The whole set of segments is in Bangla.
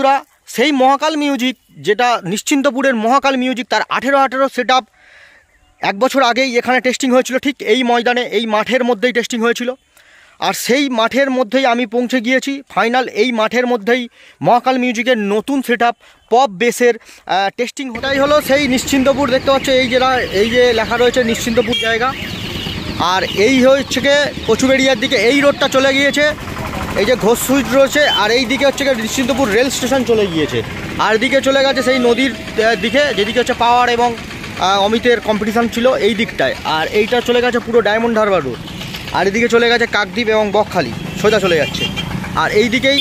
বন্ধুরা সেই মহাকাল মিউজিক যেটা নিশ্চিন্তপুরের মহাকাল মিউজিক তার আঠেরো আঠেরো সেট এক বছর আগেই এখানে টেস্টিং হয়েছিল। ঠিক এই ময়দানে, এই মাঠের মধ্যেই টেস্টিং হয়েছিল। আর সেই মাঠের মধ্যেই আমি পৌঁছে গিয়েছি। ফাইনাল এই মাঠের মধ্যেই মহাকাল মিউজিকের নতুন সেট পপ বেসের টেস্টিং ওটাই হলো। সেই নিশ্চিন্তপুর, দেখতে পাচ্ছ, এই যে এই যে লেখা রয়েছে নিশ্চিন্তপুর জায়গা। আর এই হচ্ছে গিয়ে কচুবেড়িয়ার দিকে এই রোডটা চলে গিয়েছে। এই যে ঘোষ সুইচ রয়েছে আর এই দিকে হচ্ছে গিয়ে নিশ্চিন্তপুর রেল স্টেশন চলে গিয়েছে। আর দিকে চলে গেছে সেই নদীর দিকে যেদিকে হচ্ছে পাওয়ার এবং অমিতের কম্পিটিশান ছিল এই দিকটায়। আর এইটা চলে গেছে পুরো ডায়মন্ড হারবার রোড আর এদিকে চলে গেছে কাকদ্বীপ এবং বকখালি সোজা চলে যাচ্ছে। আর এই দিকেই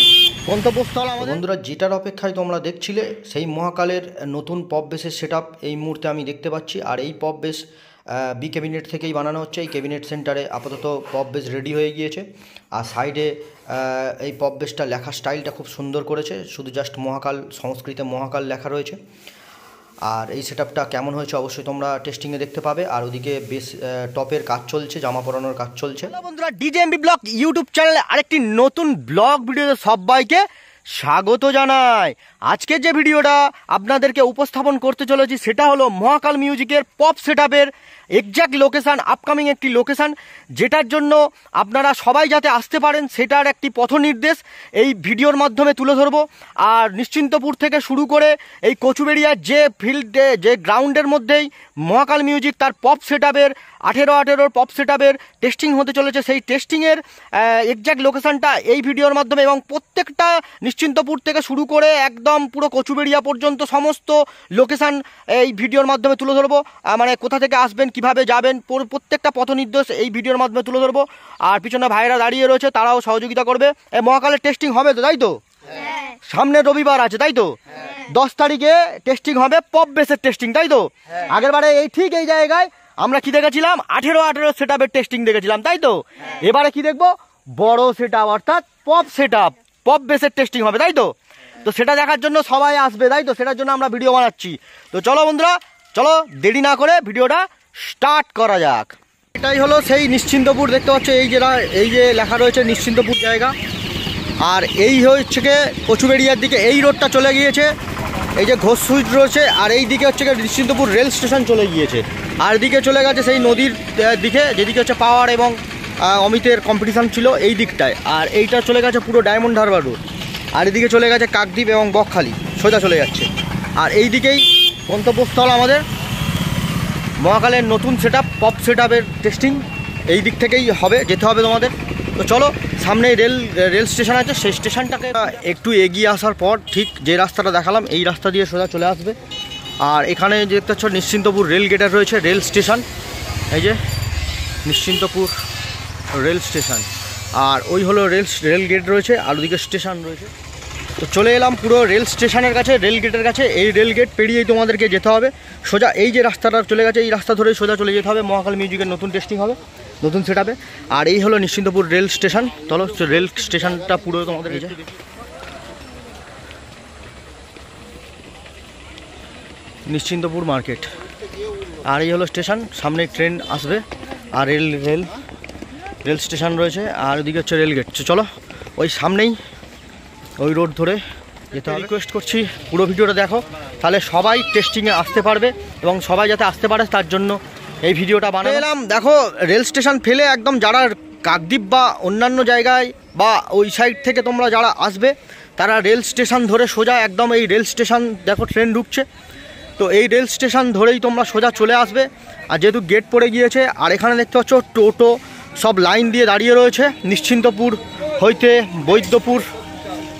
গন্তব্যস্থল আমাদের। বন্ধুরা যেটার অপেক্ষায় তোমরা দেখছিলে সেই মহাকালের নতুন পপ বেসের সেট এই মুহূর্তে আমি দেখতে পাচ্ছি। আর এই পপ বেস বি ক্যাবিনেট থেকেই বানানো হচ্ছে। এই ক্যাবিনেট সেন্টারে আপাতত পপ বেস রেডি হয়ে গিয়েছে। আর সাইডে এই পপ বেসটা লেখার স্টাইলটা খুব সুন্দর করেছে। শুধু জাস্ট মহাকাল, সংস্কৃতে মহাকাল লেখা রয়েছে। আর এই সেট কেমন হয়েছে অবশ্যই তোমরা টেস্টিংয়ে দেখতে পাবে। আর ওদিকে বেশ টপের কাজ চলছে, জামা পরানোর কাজ চলছে। বন্ধুরা ডিজেএমবি ব্লগ ইউটিউব চ্যানেলে আরেকটি নতুন ব্লগ ভিডিওতে সবাইকে স্বাগত জানাই। আজকের যে ভিডিওটা আপনাদেরকে উপস্থাপন করতে চলেছি, সেটা হলো মহাকাল মিউজিকের pop set exact location upcoming একটি লোকেশান যেটার জন্য আপনারা সবাই যাতে আসতে পারেন, সেটার একটি পথ নির্দেশ এই ভিডিওর মাধ্যমে তুলে ধরবো। আর নিশ্চিন্তপুর থেকে শুরু করে এই কচুবেড়িয়ার যে ফিল্ডে যে গ্রাউন্ডের মধ্যেই মহাকাল মিউজিক তার পপ সেট আপের আঠেরো আঠেরোর পপ সেট আপের টেস্টিং হতে চলেছে। সেই টেস্টিংয়ের এক্স্যাক্ট লোকেশানটা এই ভিডিওর মাধ্যমে এবং প্রত্যেকটা নিশ্চিন্তপুর থেকে শুরু করে একদম পুরো কচুবেড়িয়া পর্যন্ত সমস্ত লোকেশান এই ভিডিওর মাধ্যমে তুলে ধরবো। মানে কোথা থেকে আসবেন কীভাবে যাবেন পুরো প্রত্যেকটা পথ নির্দেশ এই ভিডিওর মাধ্যমে তুলে ধরবো। আর পিছনে ভাইরা দাঁড়িয়ে রয়েছে তারাও সহযোগিতা করবে। এই মহাকালের টেস্টিং হবে তো তাই তো? সামনে রবিবার আছে তাই তো? দশ তারিখে টেস্টিং হবে পপ বেসের টেস্টিং তাই তো? আগের বারে এই ঠিক এই জায়গায় আমরা কি দেখেছিলাম? আঠেরো আঠেরো সেট টেস্টিং দেখেছিলাম তাই তো? এবারে কি দেখব? বড় সেট আপ অর্থাৎ পপ সেট আপ পপ বেসের টেস্টিং হবে তাই তো? তো সেটা দেখার জন্য সবাই আসবে তাই তো? সেটার জন্য আমরা ভিডিও বানাচ্ছি। তো চলো বন্ধুরা চলো দেরি না করে ভিডিওটা স্টার্ট করা যাক। এটাই হলো সেই নিশ্চিন্তপুর, দেখতে পাচ্ছ এই যে এই যে লেখা রয়েছে নিশ্চিন্তপুর জায়গা। আর এই হচ্ছে গিয়ে কচুবেড়িয়ার দিকে, এই রোডটা চলে গিয়েছে। এই যে ঘোষ সুইচ রয়েছে, আর এই দিকে হচ্ছে গিয়ে নিশ্চিন্তপুর রেল স্টেশন চলে গিয়েছে। আর দিকে চলে গেছে সেই নদীর দিকে, যেদিকে হচ্ছে পাওয়ার এবং অমিতের কম্পিটিশান ছিল এই দিকটায়। আর এইটা চলে গেছে পুরো ডায়মন্ড হারবার রোড আর এদিকে চলে গেছে কাকদ্বীপ এবং বকখালি, সোজা চলে যাচ্ছে। আর এই দিকেই গন্তব্যস্থল আমাদের। মহাকালের নতুন সেট পপ সেট টেস্টিং এই দিক থেকেই হবে, যেতে হবে তোমাদের। তো চলো সামনে রেল রেল স্টেশন আছে, সেই স্টেশনটাকে একটু এগিয়ে আসার পর ঠিক যে রাস্তাটা দেখালাম, এই রাস্তা দিয়ে সোজা চলে আসবে। আর এখানে দেখতে পাচ্ছ, নিশ্চিন্তপুর রেল গেটার রয়েছে রেল স্টেশন এই যে, নিশ্চিন্তপুর রেল স্টেশন আর ওই হলো রেল রেল গেট রয়েছে, আর ওদিকে স্টেশন রয়েছে। তো চলে এলাম পুরো রেল স্টেশনের কাছে, রেল গেটের কাছে। এই রেল গেট পেরিয়েই তোমাদেরকে যেতে হবে। সোজা এই যে রাস্তাটা চলে গেছে, এই রাস্তা ধরেই সোজা চলে যেতে হবে। মহাকাল মিউজিকের নতুন টেস্টিং হবে, নতুন সেট আর এই হলো নিশ্চিন্তপুর রেল স্টেশন। চলো রেল স্টেশনটা পুরো তোমাদের এই নিশ্চিন্তপুর মার্কেট। আর এই হলো স্টেশন সামনে ট্রেন আসবে। আর রেল রেল রেল স্টেশন রয়েছে। আর ওদিকে হচ্ছে রেল গেট। চলো, ওই সামনেই ওই রোড ধরে যেতে রিকোয়েস্ট করছি, পুরো ভিডিওটা দেখো। তাহলে সবাই টেস্টিংয়ে আসতে পারবে এবং সবাই যাতে আসতে পারে তার জন্য এই ভিডিওটা বানালাম দেখো, রেল স্টেশন ফেলে একদম যারা কাকদ্বীপ বা অন্যান্য জায়গায় বা ওই সাইড থেকে তোমরা যারা আসবে, তারা রেল স্টেশন ধরে সোজা একদম এই রেল স্টেশন দেখো ট্রেন ঢুকছে। তো এই রেল স্টেশন ধরেই তোমরা সোজা চলে আসবে। আর যেহেতু গেট পড়ে গিয়েছে, আর এখানে দেখতে পাচ্ছ টোটো সব লাইন দিয়ে দাঁড়িয়ে রয়েছে। নিশ্চিন্তপুর হইতে বৈদ্যপুর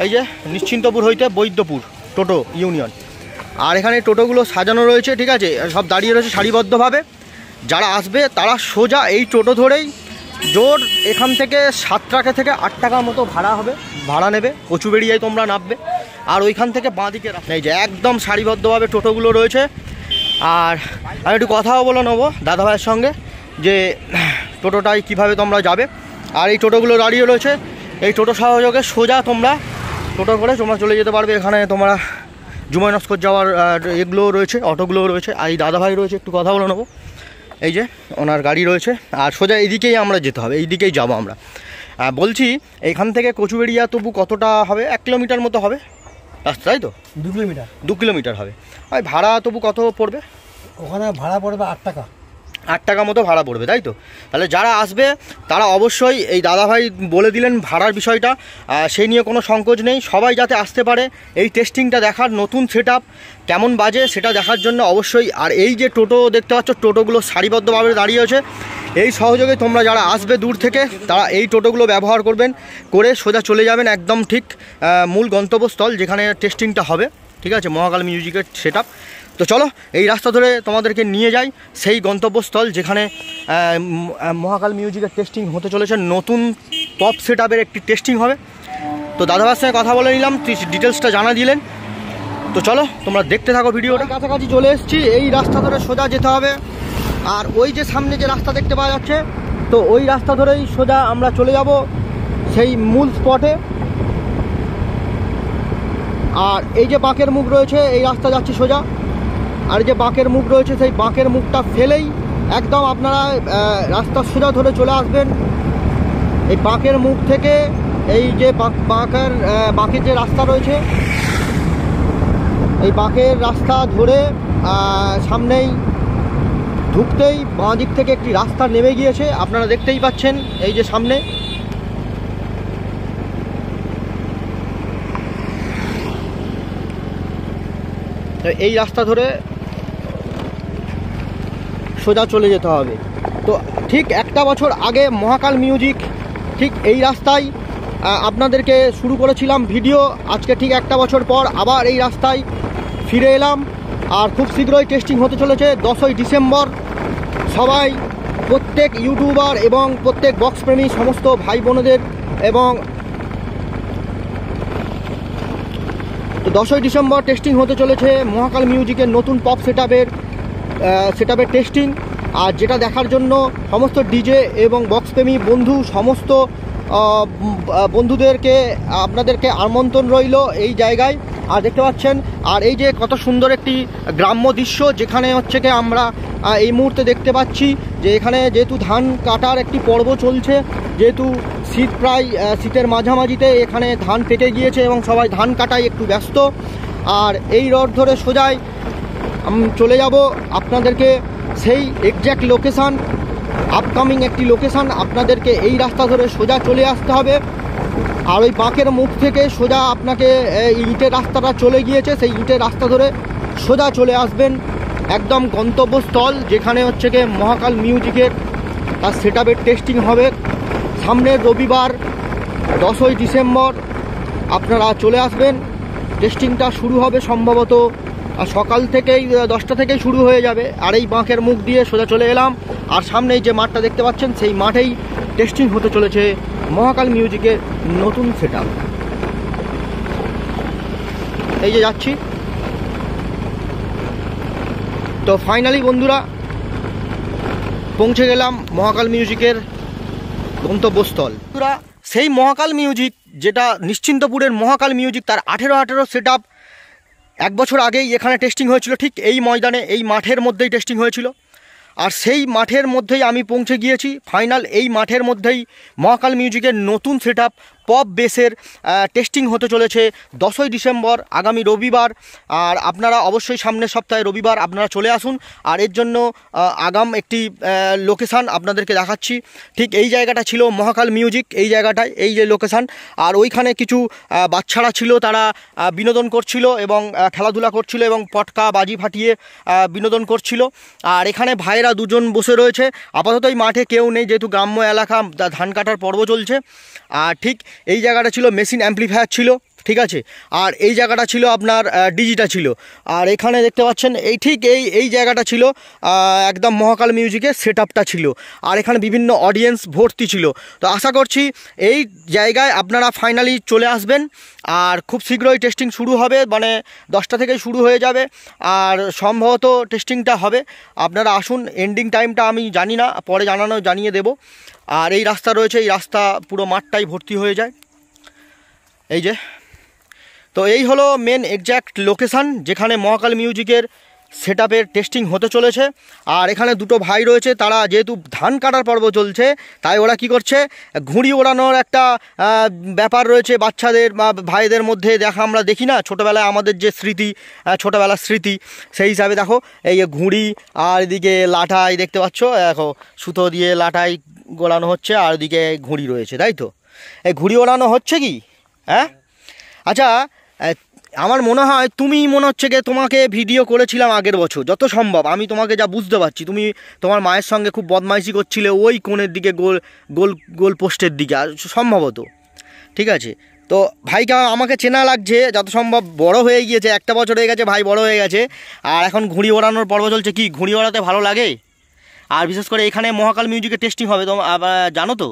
এই যে নিশ্চিন্তপুর হইতে বৈদ্যপুর, টোটো ইউনিয়ন। আর এখানে টোটোগুলো সাজানো রয়েছে, ঠিক আছে? সব দাঁড়িয়ে রয়েছে সারিবদ্ধভাবে। যারা আসবে, তারা সোজা এই টোটো ধরেই জোর এখান থেকে সাত টাকা থেকে আট টাকার মতো ভাড়া হবে, ভাড়া নেবে, কচুবেড়িয়ায় তোমরা নামবে। আর ওইখান থেকে বাঁদিকে রাস্তা। এই যে একদম সারিবদ্ধভাবে টোটোগুলো রয়েছে। আর আমি একটু কথাও বলে নেব দাদাভাইয়ের সঙ্গে যে টোটোটায় কীভাবে তোমরা যাবে। আর এই টোটোগুলো দাঁড়িয়ে রয়েছে। এই টোটো সহযোগে সোজা তোমরা টোটো করে তোমরা চলে যেতে পারবে এখানে তোমরা জুমাই নস্কর যাওয়ার এগুলোও রয়েছে অটোগুলোও রয়েছে। আর এই দাদাভাই রয়েছে একটু কথা বলে নেব। এই যে ওনার গাড়ি রয়েছে। আর সোজা এইদিকেই আমরা যেতে হবে এইদিকেই যাব আমরা। বলছি এখান থেকে কচুবেড়িয়া তবু কতটা হবে? এক কিলোমিটার মতো হবে। রাস্তা তাই তো? দু কিলোমিটার। দু কিলোমিটার হবে। আর ভাড়া তবু কত পড়বে? ওখানে ভাড়া পড়বে আট টাকা। আট টাকা মতো ভাড়া পড়বে, তাই তো? তাহলে যারা আসবে, তারা অবশ্যই এই দাদাভাই বলে দিলেন ভাড়ার বিষয়টা সেই নিয়ে কোনো সংকোচ নেই। সবাই যাতে আসতে পারে, এই টেস্টিংটা দেখার নতুন সেট কেমন বাজে সেটা দেখার জন্য অবশ্যই। আর এই যে টোটো দেখতে পাচ্ছ, টোটোগুলো সারিবদ্ধভাবে দাঁড়িয়ে আছে। এই সহযোগে তোমরা যারা আসবে দূর থেকে, তারা এই টোটোগুলো ব্যবহার করবেন, করে সোজা চলে যাবেন একদম ঠিক মূল গন্তব্যস্থল যেখানে টেস্টিংটা হবে। ঠিক আছে? মহাকাল মিউজিকের সেট তো চলো, এই রাস্তা ধরে তোমাদেরকে নিয়ে যাই। সেই গন্তব্যস্থল যেখানে মহাকাল মিউজিকের টেস্টিং হতে চলেছে। নতুন পপ সেট একটি টেস্টিং হবে। তো দাদাভাইয়ের সঙ্গে কথা বলে নিলাম ডিটেলসটা জানা দিলেন। তো চলো, তোমরা দেখতে থাকো ভিডিওটা। কাছাকাছি চলে এসেছি, এই রাস্তা ধরে সোজা যেতে হবে। আর ওই যে সামনে যে রাস্তা দেখতে পাওয়া যাচ্ছে, তো ওই রাস্তা ধরেই সোজা আমরা চলে যাব সেই মূল স্পটে আর এই যে বাঁকের মুখ রয়েছে, এই রাস্তা যাচ্ছে সোজা। আর যে বাঁকের মুখ রয়েছে, সেই বাঁকের মুখটা ফেলেই একদম আপনারা রাস্তা সোজা ধরে চলে আসবেন। এই বাঁকের মুখ থেকে এই যে বাঁক- বাঁকের বাঁকের যে রাস্তা রয়েছে, এই বাঁকের রাস্তা ধরে সামনেই ঢুকতেই বাঁ দিক থেকে একটি রাস্তা নেমে গিয়েছে। আপনারা দেখতেই পাচ্ছেন এই যে সামনে। এই রাস্তা ধরে সোজা চলে যেতে হবে। তো ঠিক একটা বছর আগে মহাকাল মিউজিক ঠিক এই রাস্তায় আপনাদেরকে শুরু করেছিলাম ভিডিও। আজকে ঠিক একটা বছর পর আবার এই রাস্তায় ফিরে এলাম। আর খুব শীঘ্রই টেস্টিং হতে চলেছে, দশই ডিসেম্বর। সবাই, প্রত্যেক ইউটিউবার এবং প্রত্যেক বক্স প্রেমী সমস্ত ভাই বোনেদের এবং তো দশই ডিসেম্বর টেস্টিং হতে চলেছে মহাকাল মিউজিকের নতুন পপ সেট আপের সেট আপের টেস্টিং আর যেটা দেখার জন্য সমস্ত ডিজে এবং বক্সপ্রেমী বন্ধু, সমস্ত বন্ধুদেরকে, আপনাদেরকে আমন্ত্রণ রইল এই জায়গায়। আর দেখতে পাচ্ছেন, আর এই যে কত সুন্দর একটি গ্রাম্য দৃশ্য, যেখানে হচ্ছে কি আমরা এই মুহূর্তে দেখতে পাচ্ছি যে এখানে যেহেতু ধান কাটার একটি পর্ব চলছে, যেহেতু শীত প্রায় শীতের মাঝামাঝিতে এখানে ধান পেকে গিয়েছে এবং সবাই ধান কাটায় একটু ব্যস্ত, আর এই রড ধরে সোজাই চলে যাব। আপনাদেরকে সেই এক্স্যাক্ট লোকেশান আপকামিং একটি লোকেশান আপনাদেরকে এই রাস্তা ধরে সোজা চলে আসতে হবে। আর ওই বাঁকের মুখ থেকে সোজা আপনাকে ইটের রাস্তাটা চলে গিয়েছে। সেই ইটের রাস্তা ধরে সোজা চলে আসবেন একদম গন্তব্যস্থল, যেখানে হচ্ছে গিয়ে মহাকাল মিউজিকের তার সেট টেস্টিং হবে। সামনের রবিবার, দশই ডিসেম্বর আপনারা চলে আসবেন। টেস্টিংটা শুরু হবে সম্ভবত আর সকাল থেকেই দশটা থেকেই শুরু হয়ে যাবে। আর এই বাঁকের মুখ দিয়ে সোজা চলে এলাম। আর সামনেই যে মাঠটা দেখতে পাচ্ছেন, সেই মাঠেই টেস্টিং হতে চলেছে মহাকাল মিউজিকের নতুন সেট এই যে যাচ্ছি। তো ফাইনালি বন্ধুরা, পৌঁছে গেলাম মহাকাল মিউজিকের গন্তব্যস্থল। বন্ধুরা, সেই মহাকাল মিউজিক যেটা নিশ্চিন্তপুরের মহাকাল মিউজিক তার আঠেরো আঠেরো সেট এক বছর আগেই এখানে টেস্টিং হয়েছিল, ঠিক এই ময়দানে, এই মাঠের মধ্যেই টেস্টিং হয়েছিল। আর সেই মাঠের মধ্যেই আমি পৌঁছে গিয়েছি ফাইনাল এই মাঠের মধ্যেই মহাকাল মিউজিকের নতুন সেট পপ বেসের টেস্টিং হতে চলেছে দশই ডিসেম্বর, আগামী রবিবার। আর আপনারা অবশ্যই সামনের সপ্তাহে রবিবার আপনারা চলে আসুন। আর এর জন্য আগাম একটি লোকেশান আপনাদেরকে দেখাচ্ছি। ঠিক এই জায়গাটা ছিল মহাকাল মিউজিক এই জায়গাটায়, এই যে লোকেশান আর ওইখানে কিছু বাচ্চারা ছিল, তারা বিনোদন করছিল এবং খেলাধুলা করছিল এবং পটকা, বাজি ফাটিয়ে বিনোদন করছিল। আর এখানে ভাইরা দুজন বসে রয়েছে। আপাতত এই মাঠে কেউ নেই, যেহেতু গ্রাম্য এলাকা, ধান কাটার পর্ব চলছে। আর ঠিক এই জায়গাটা ছিল মেশিন অ্যাম্পলিফায়ার ছিল। ঠিক আছে? আর এই জায়গাটা ছিল আপনার ডিজিটা ছিল। আর এখানে দেখতে পাচ্ছেন, এই ঠিক এই এই জায়গাটা ছিল একদম মহাকাল মিউজিকের সেট ছিল। আর এখানে বিভিন্ন অডিয়েন্স ভর্তি ছিল। তো আশা করছি এই জায়গায় আপনারা ফাইনালি চলে আসবেন। আর খুব শীঘ্রই টেস্টিং শুরু হবে মানে দশটা থেকে শুরু হয়ে যাবে। আর সম্ভবত টেস্টিংটা হবে। আপনারা আসুন এন্ডিং টাইমটা আমি জানি না, পরে জানানো, জানিয়ে দেব। আর এই রাস্তা রয়েছে, এই রাস্তা পুরো মাঠটাই ভর্তি হয়ে যায়। এই যে তো এই হলো মেন এক্স্যাক্ট লোকেশান যেখানে মহাকাল মিউজিকের সেট টেস্টিং হতে চলেছে। আর এখানে দুটো ভাই রয়েছে, তারা যেহেতু ধান কাটার পর্ব চলছে, তাই ওরা কি করছে? ঘুড়ি ওড়ানোর একটা ব্যাপার রয়েছে বাচ্চাদের বা ভাইদের মধ্যে। দেখা, আমরা দেখি না, ছোটোবেলায় আমাদের যে স্মৃতি ছোটোবেলার স্মৃতি, সেই হিসাবে দেখো, এই ঘুড়ি আর এদিকে লাঠাই দেখতে পাচ্ছ? দেখো, সুতো দিয়ে লাঠাই গোলানো হচ্ছে, আর এদিকে ঘুড়ি রয়েছে, তাই তো? এই ঘুড়ি ওড়ানো হচ্ছে কি? হ্যাঁ? আচ্ছা আমার মনে হয় তুমি মনে হচ্ছে গিয়ে তোমাকে ভিডিও করেছিলাম আগের বছর যত সম্ভব। আমি তোমাকে যা বুঝতে পারছি তুমি তোমার মায়ের সঙ্গে খুব বদমাইশি করছিলে ওই কোণের দিকে গোল গোল গোল পোস্টের দিকে আর সম্ভবত। ঠিক আছে? তো ভাইকে আমাকে চেনা লাগছে যত সম্ভব বড় হয়ে গিয়েছে একটা বছর হয়ে গেছে ভাই বড় হয়ে গেছে আর এখন ঘুড়ি ওড়ানোর পর্ব চলছে কি? ঘুড়ি ওড়াতে ভালো লাগে? আর বিশেষ করে এখানে মহাকাল মিউজিকের টেস্টিং হবে তো জানো তো?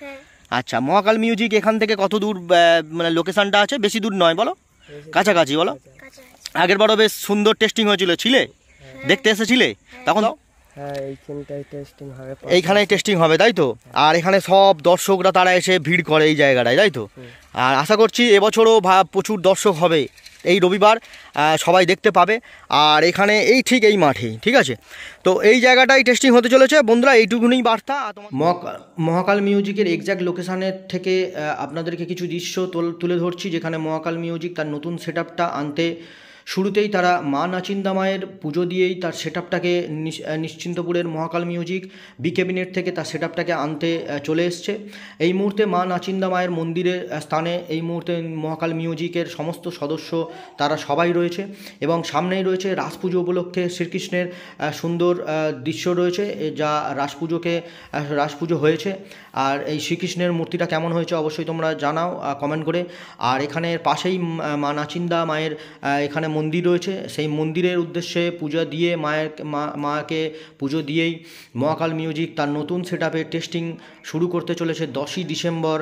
হ্যাঁ। আচ্ছা মহাকাল মিউজিক এখান থেকে কত দূর মানে লোকেশানটা আছে? বেশি দূর নয় বলো। কাছাকাছি বলো। আগের বারও বেশ সুন্দর টেস্টিং হয়েছিল ছিলে? দেখতে এসেছিলে? তখন হ্যাঁ টেস্টিং হবে এইখানেই টেস্টিং হবে তাই তো? আর এখানে সব দর্শকরা তারা এসে ভিড় করে এই জায়গাটায় তাই তো? আর আশা করছি এবছরও ভা প্রচুর দর্শক হবে। এই রবিবার সবাই দেখতে পাবে। আর এখানে এই ঠিক এই মাঠেই ঠিক আছে? তো এই জায়গাটাই টেস্টিং হতে চলেছে। বন্ধুরা, এইটুকুনি বার্তা মহাকাল মিউজিকের এক্স্যাক্ট লোকেশানের থেকে আপনাদেরকে কিছু দৃশ্য তুলে ধরছি, যেখানে মহাকাল মিউজিক তার নতুন সেট আনতে শুরুতেই তারা মা নাচিন্দা মায়ের পুজো দিয়েই তার সেট আপটাকে নিশ্চিন্তপুরের মহাকাল মিউজিক বি ক্যাবিনেট থেকে তার সেট আপটাকে আনতে চলে এসছে। এই মুহূর্তে মা নাচিন্দা মায়ের মন্দিরের স্থানে এই মুহূর্তে মহাকাল মিউজিকের সমস্ত সদস্য তারা সবাই রয়েছে এবং সামনেই রয়েছে রাস পুজো উপলক্ষে শ্রীকৃষ্ণের সুন্দর দৃশ্য রয়েছে যা রাস পুজোকে রাস পুজো হয়েছে। আর এই শ্রীকৃষ্ণের মূর্তিটা কেমন হয়েছে অবশ্যই তোমরা জানাও কমেন্ট করে। আর এখানে পাশেই মা নাচিন্দা মায়ের এখানে মন্দির রয়েছে। সেই মন্দিরের উদ্দেশ্যে পূজা দিয়ে মায়ের মা, মাকে পুজো দিয়েই মহাকাল মিউজিক তার নতুন সেট টেস্টিং শুরু করতে চলেছে দশই ডিসেম্বর।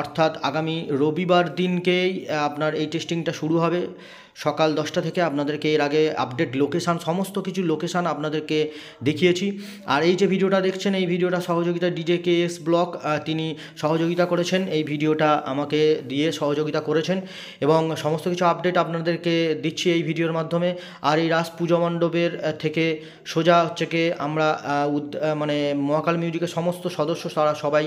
অর্থাৎ আগামী রবিবার দিনকেই আপনার এই টেস্টিংটা শুরু হবে। সকাল দশটা থেকে আপনাদেরকে এর আগে আপডেট লোকেশান সমস্ত কিছু লোকেশান আপনাদেরকে দেখিয়েছি। আর এই যে ভিডিওটা দেখছেন, এই ভিডিওটা সহযোগিতা ডিজে কে এস ব্লক তিনি সহযোগিতা করেছেন। এই ভিডিওটা আমাকে দিয়ে সহযোগিতা করেছেন এবং সমস্ত কিছু আপডেট আপনাদেরকে দিচ্ছি এই ভিডিওর মাধ্যমে। আর এই রাস পুজো মণ্ডপের থেকে সোজা হচ্ছে কি আমরা মানে মহাকাল মিউজিকের সমস্ত সদস্য তারা সবাই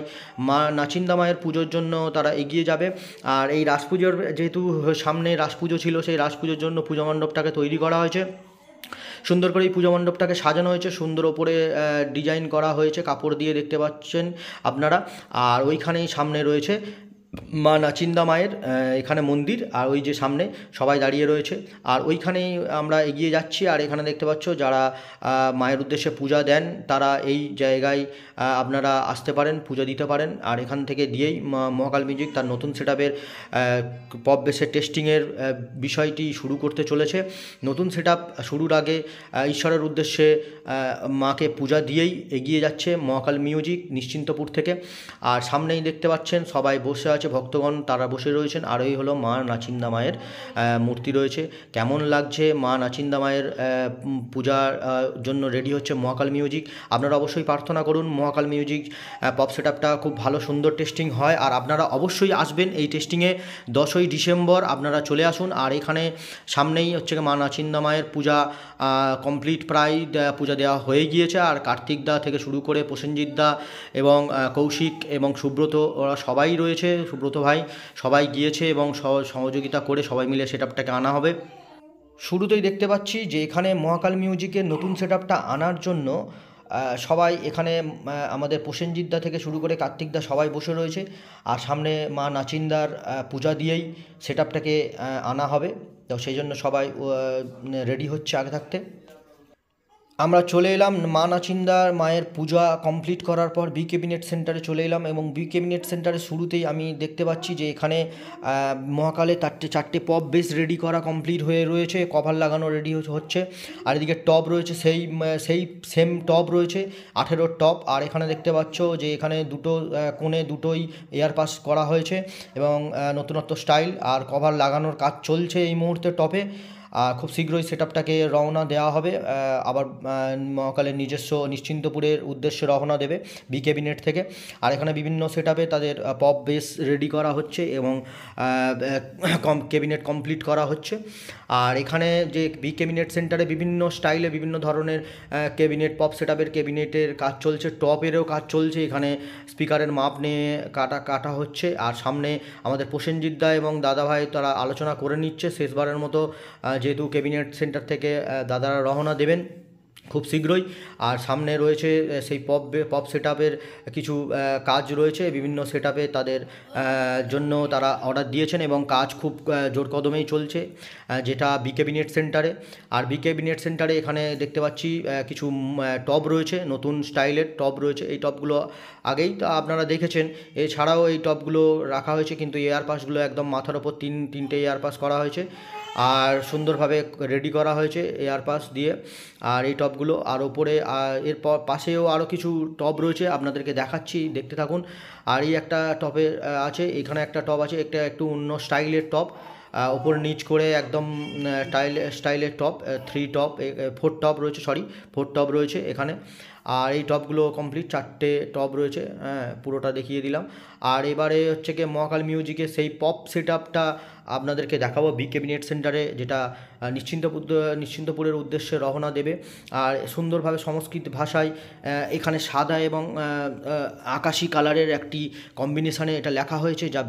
মা নাচিন্দা মায়ের পুজোর জন্য তারা এগিয়ে যাবে। আর এই রাস পুজোর যেহেতু সামনে রাস পুজো ছিল, সেই রাস পুজোর জন্য পুজো মণ্ডপটাকে তৈরি করা হয়েছে। সুন্দর করে এই পুজো মণ্ডপটাকে সাজানো হয়েছে। সুন্দর ওপরে ডিজাইন করা হয়েছে। কাপড় দিয়ে দেখতে পাচ্ছেন আপনারা। আর ওইখানেই সামনে রয়েছে মা নাচিন্দা মায়ের এখানে মন্দির আর ওই যে সামনে সবাই দাঁড়িয়ে রয়েছে। আর ওইখানেই আমরা এগিয়ে যাচ্ছি। আর এখানে দেখতে পাচ্ছ যারা মায়ের উদ্দেশ্যে পূজা দেন, তারা এই জায়গায় আপনারা আসতে পারেন, পূজা দিতে পারেন। আর এখান থেকে দিয়েই মহাকাল মিউজিক তার নতুন সেট আপের পপ বেসের টেস্টিংয়ের বিষয়টি শুরু করতে চলেছে। নতুন সেট শুরুর আগে ঈশ্বরের উদ্দেশ্যে মাকে পূজা দিয়েই এগিয়ে যাচ্ছে মহাকাল মিউজিক নিশ্চিন্তপুর থেকে। আর সামনেই দেখতে পাচ্ছেন সবাই বসে আছে ভক্তগণ তারা বসে রয়েছেন। আর এই হলো মা নাচিন্দা মায়ের মূর্তি রয়েছে। কেমন লাগছে মা নাচিন্দা মায়ের পূজার জন্য রেডি হচ্ছে মহাকাল মিউজিক আপনারা অবশ্যই প্রার্থনা করুন, মহাকাল মিউজিক পপ সেট খুব ভালো, সুন্দর টেস্টিং হয়। আর আপনারা অবশ্যই আসবেন এই টেস্টিংয়ে দশই ডিসেম্বর, আপনারা চলে আসুন। আর এখানে সামনেই হচ্ছে মা নাচিন্দা মায়ের পূজা কমপ্লিট প্রায় পূজা দেওয়া হয়ে গিয়েছে। আর কার্তিক দা থেকে শুরু করে প্রসেনজিৎ দা এবং কৌশিক এবং সুব্রত, ওরা সবাই রয়েছে। সুব্রত ভাই, সবাই গিয়েছে এবং সহ- সহযোগিতা করে সবাই মিলে সেট আপটাকে আনা হবে। শুরুতেই দেখতে পাচ্ছি যে এখানে মহাকাল মিউজিকের নতুন সেট আনার জন্য সবাই এখানে আমাদের প্রসেনজিৎদা থেকে শুরু করে কার্তিকদা সবাই বসে রয়েছে। আর সামনে মা নাচিন্দার পূজা দিয়েই সেট আনা হবে। তো সেই জন্য সবাই রেডি হচ্ছে আগে থাকতে। আমরা চলে এলাম মা নাচিন্দার মায়ের পূজা কমপ্লিট করার পর বি ক্যাবিনেট সেন্টারে চলে এলাম এবং বি ক্যাবিনেট সেন্টারে শুরুতেই আমি দেখতে পাচ্ছি যে এখানে মহাকালে চারটে চারটে পপ বেস রেডি করা কমপ্লিট হয়ে রয়েছে কভার লাগানো রেডি হচ্ছে আর এদিকে টপ রয়েছে, সেই সেই সেম টপ রয়েছে আঠেরোর টপ আর এখানে দেখতে পাচ্ছ যে এখানে দুটো কোণে দুটোই এয়ার পাস করা হয়েছে এবং নতুনত্ব স্টাইল আর কভার লাগানোর কাজ চলছে এই মুহূর্তে টপে খুব শীঘ্রই সেট আপটাকে রওনা দেওয়া হবে। আবার মহাকালের নিজস্ব নিশ্চিন্তপুরের উদ্দেশ্যে রওনা দেবে বি ক্যাবিনেট থেকে। আর এখানে বিভিন্ন সেট আপে তাদের পপ বেস রেডি করা হচ্ছে এবং কম ক্যাবিনেট কমপ্লিট করা হচ্ছে। আর এখানে যে বি ক্যাবিনেট সেন্টারে বিভিন্ন স্টাইলে বিভিন্ন ধরনের ক্যাবিনেট পপ সেট আপের ক্যাবিনেটের কাজ চলছে টপেরও কাজ চলছে। এখানে স্পিকারের মাপ নিয়ে কাটা কাটা হচ্ছে। আর সামনে আমাদের প্রসেনজিৎ দা এবং দাদাভাই তারা আলোচনা করে নিচ্ছে। শেষবারের মতো আহ, যেহেতু ক্যাবিনেট সেন্টার থেকে দাদারা রওনা দেবেন খুব শীঘ্রই। আর সামনে রয়েছে সেই পপ পপ সেট কিছু কাজ রয়েছে। বিভিন্ন সেট তাদের জন্য তারা অর্ডার দিয়েছেন এবং কাজ খুব জোর কদমেই চলছে যেটা বি ক্যাবিনেট সেন্টারে। আর বি ক্যাবিনেট সেন্টারে এখানে দেখতে পাচ্ছি কিছু টপ রয়েছে, নতুন স্টাইলের টপ রয়েছে। এই টপগুলো আগেই তো আপনারা দেখেছেন। এছাড়াও এই টপগুলো রাখা হয়েছে, কিন্তু এয়ার পাসগুলো একদম মাথার ওপর তিন, তিনটে এয়ার পাস করা হয়েছে। আর সুন্দরভাবে রেডি করা হয়েছে এয়ার পাস দিয়ে। আর এই টপগুলো আর ওপরে এর পাশেও আরও কিছু টপ রয়েছে আপনাদেরকে দেখাচ্ছি দেখতে থাকুন। আর এই একটা আহ, আছে এখানে একটা টপ আছে একটা একটু অন্য স্টাইলের টপ। ওপর নিচ করে একদম স্টাইল স্টাইলের top three top four top রয়েছে সরি ফোর টপ রয়েছে এখানে। আর এই টপগুলো কমপ্লিট চারটে টপ রয়েছে হ্যাঁ পুরোটা দেখিয়ে দিলাম। আর এবারে হচ্ছে কি মহাকাল মিউজিকের সেই পপ সেট আপটা আপনাদেরকে দেখাবো বি ক্যাবিনেট সেন্টারে যেটা নিশ্চিন্তপুর নিশ্চিন্তপুরের উদ্দেশ্যে রওনা দেবে। আর সুন্দরভাবে সংস্কৃত ভাষায় এখানে সাদা এবং আকাশি কালারের একটি কম্বিনেশানে এটা লেখা হয়েছে, যা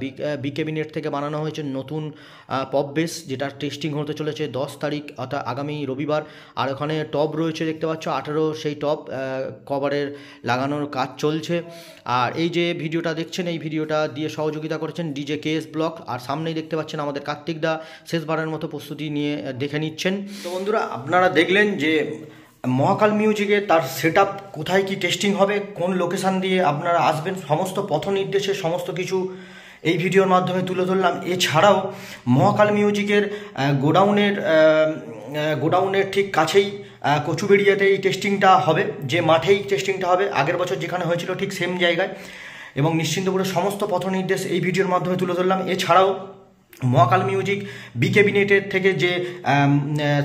বি ক্যাবিনেট থেকে বানানো হয়েছে নতুন পপ বেস যেটা টেস্টিং হতে চলেছে দশ তারিখ, অর্থাৎ আগামী রবিবার। আর ওখানে টপ রয়েছে, দেখতে পাচ্ছ, আঠেরো সেই টপ কভারের লাগানোর কাজ চলছে। আর এই যে ভিডিওটা দেখছেন, এই ভিডিওটা দিয়ে সহযোগিতা করেছেন ডিজে কে এস ব্লক। আর সামনেই দেখতে পাচ্ছেন আমাদের কার্তিক দা, শেষবারের মতো প্রস্তুতি নিয়ে দেখে নিচ্ছেন। তো বন্ধুরা, আপনারা দেখলেন যে মহাকাল মিউজিকে তার সেট কোথায় কি টেস্টিং হবে, কোন লোকেশান দিয়ে আপনারা আসবেন, সমস্ত পথ নির্দেশে সমস্ত কিছু এই ভিডিওর মাধ্যমে তুলে ধরলাম। এছাড়াও মহাকাল মিউজিকের গোডাউনের গোডাউনের ঠিক কাছেই কচুবেড়িয়াতে এই টেস্টিংটা হবে, যে মাঠেই টেস্টিংটা হবে, আগের বছর যেখানে হয়েছিল ঠিক সেম জায়গায়। এবং নিশ্চিন্তপুরের সমস্ত পথ নির্দেশ এই ভিডিওর মাধ্যমে তুলে ধরলাম। এছাড়াও মহাকাল মিউজিক বি ক্যাবিনেটের থেকে যে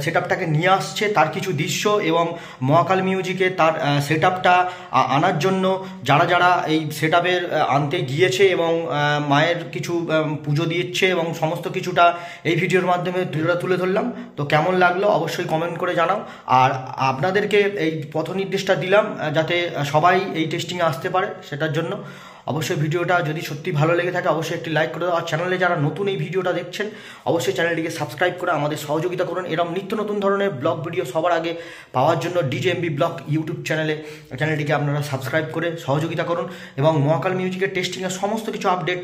সেট আপটাকে নিয়ে আসছে, তার কিছু দৃশ্য এবং মহাকাল মিউজিকে তার সেট আপটা আনার জন্য যারা যারা এই সেট আপের আনতে গিয়েছে এবং মায়ের কিছু পুজো দিচ্ছে এবং সমস্ত কিছুটা এই ভিডিওর মাধ্যমে তুলে তুলে ধরলাম। তো কেমন লাগল অবশ্যই কমেন্ট করে জানাও। আর আপনাদেরকে এই পথ নির্দেশটা দিলাম যাতে সবাই এই টেস্টিংয়ে আসতে পারে সেটার জন্য। অবশ্যই ভিডিওটা যদি সত্যি ভালো লেগে থাকে, অবশ্যই একটি লাইক করে দাও। আর চ্যানেলে যারা নতুন এই ভিডিওটা দেখছেন, অবশ্যই চ্যানেলটিকে সাবস্ক্রাইব করে আমাদের সহযোগিতা করুন। এরকম নিত্য নতুন ধরনের ব্লগ ভিডিও সবার আগে পাওয়ার জন্য ডিজেএমবি ব্লগ ইউটিউব চ্যানেলে চ্যানেলটিকে আপনারা সাবস্ক্রাইব করে সহযোগিতা করুন। এবং মহাকাল মিউজিকের টেস্টিংয়ের সমস্ত কিছু আপডেট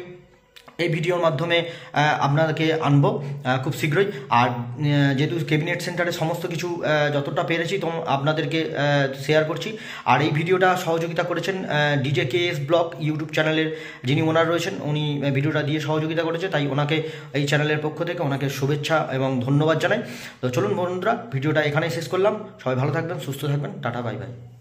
এই ভিডিওর মাধ্যমে আহ, আপনাদেরকে আনব খুব শীঘ্রই। আর যেহেতু ক্যাবিনেট সেন্টারে সমস্ত কিছু যতটা পেরেছি তো আপনাদেরকে শেয়ার করছি। আর এই ভিডিওটা সহযোগিতা করেছেন DJ K S blog YouTube চ্যানেলের যিনি ওনার রয়েছেন উনি ভিডিওটা দিয়ে সহযোগিতা করেছে। তাই ওনাকে এই চ্যানেলের পক্ষ থেকে ওনাকে শুভেচ্ছা এবং ধন্যবাদ জানাই। তো চলুন বন্ধুরা ভিডিওটা এখানেই শেষ করলাম। সবাই ভালো থাকবেন সুস্থ থাকবেন। Tata bye bye